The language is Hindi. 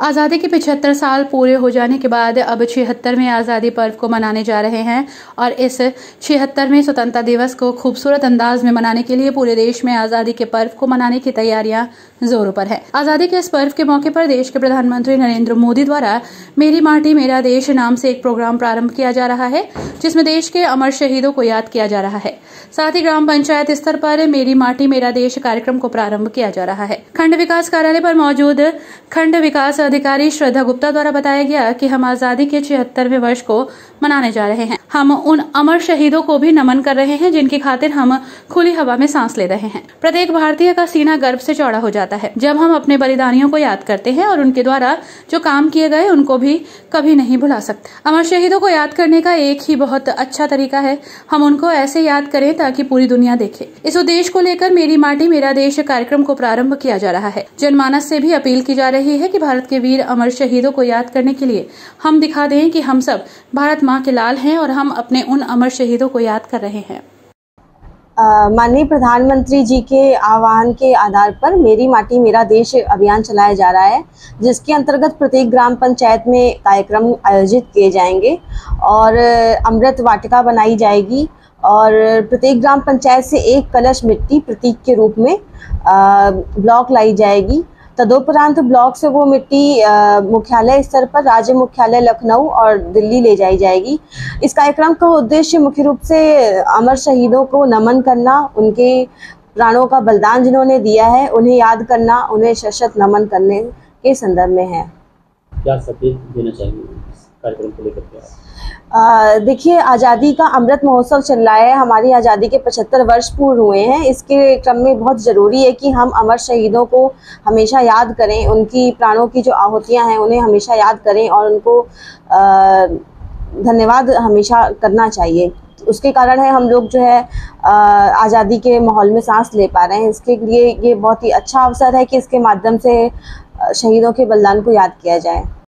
आज़ादी के पिछहत्तर साल पूरे हो जाने के बाद अब छिहत्तरवें आज़ादी पर्व को मनाने जा रहे हैं और इस छिहत्तरवें स्वतंत्रता दिवस को खूबसूरत अंदाज में मनाने के लिए पूरे देश में आज़ादी के पर्व को मनाने की तैयारियाँ जोरों पर है। आज़ादी के इस पर्व के मौके पर देश के प्रधानमंत्री नरेंद्र मोदी द्वारा मेरी माटी, मेरा देश नाम से एक प्रोग्राम प्रारंभ किया जा रहा है, जिसमें देश के अमर शहीदों को याद किया जा रहा है। साथ ही ग्राम पंचायत स्तर पर मेरी माटी, मेरा देश कार्यक्रम को प्रारंभ किया जा रहा है। खंड विकास कार्यालय पर मौजूद खंड विकास अधिकारी श्रद्धा गुप्ता द्वारा बताया गया कि हम आज़ादी के छिहत्तरवें वर्ष को मनाने जा रहे हैं। हम उन अमर शहीदों को भी नमन कर रहे हैं, जिनकी खातिर हम खुली हवा में सांस ले रहे हैं। प्रत्येक भारतीय का सीना गर्व से चौड़ा हो जाता है। जब हम अपने बलिदानियों को याद करते हैं और उनके द्वारा जो काम किए गए, उनको भी कभी नहीं भुला सकते। अमर शहीदों को याद करने का एक ही बहुत अच्छा तरीका है। हम उनको ऐसे याद करें ताकि पूरी दुनिया देखे। इस उद्देश्य को लेकर मेरी माटी मेरा देश कार्यक्रम को प्रारंभ किया जा रहा है। जनमानस से भी अपील की जा रही है कि भारत के वीर अमर शहीदों को याद करने के लिए हम दिखा दें कि हम सब भारत माँ के लाल हैं और हम अपने उन अमर शहीदों को याद कर रहे हैं। माननीय प्रधानमंत्री जी के आह्वान के आधार पर मेरी माटी, मेरा देश अभियान चलाया जा रहा है, जिसके अंतर्गत प्रत्येक ग्राम पंचायत में कार्यक्रम आयोजित किए जाएँगे और अमृत वाटिका बनाई जाएगी और प्रत्येक ग्राम पंचायत से एक कलश मिट्टी प्रतीक के रूप में ब्लॉक लाई जाएगी। तदोपरांत ब्लॉक से वो मिट्टी मुख्यालय स्तर पर राज्य मुख्यालय लखनऊ और दिल्ली ले जाई जाएगी। इस कार्यक्रम का उद्देश्य मुख्य रूप से अमर शहीदों को नमन करना, उनके प्राणों का बलिदान जिन्होंने दिया है, उन्हें याद करना, उन्हें शशत नमन करने के संदर्भ में है। क्या संदेश देना चाहिए कार्यक्रम को लेकर देखिए, आज़ादी का अमृत महोत्सव चल रहा है। हमारी आज़ादी के 75 वर्ष पूर्ण हुए हैं। इसके क्रम में बहुत ज़रूरी है कि हम अमर शहीदों को हमेशा याद करें। उनकी प्राणों की जो आहुतियाँ हैं, उन्हें हमेशा याद करें और उनको धन्यवाद हमेशा करना चाहिए। उसके कारण है हम लोग जो है आज़ादी के माहौल में सांस ले पा रहे हैं। इसके लिए ये बहुत ही अच्छा अवसर है कि इसके माध्यम से शहीदों के बलिदान को याद किया जाए।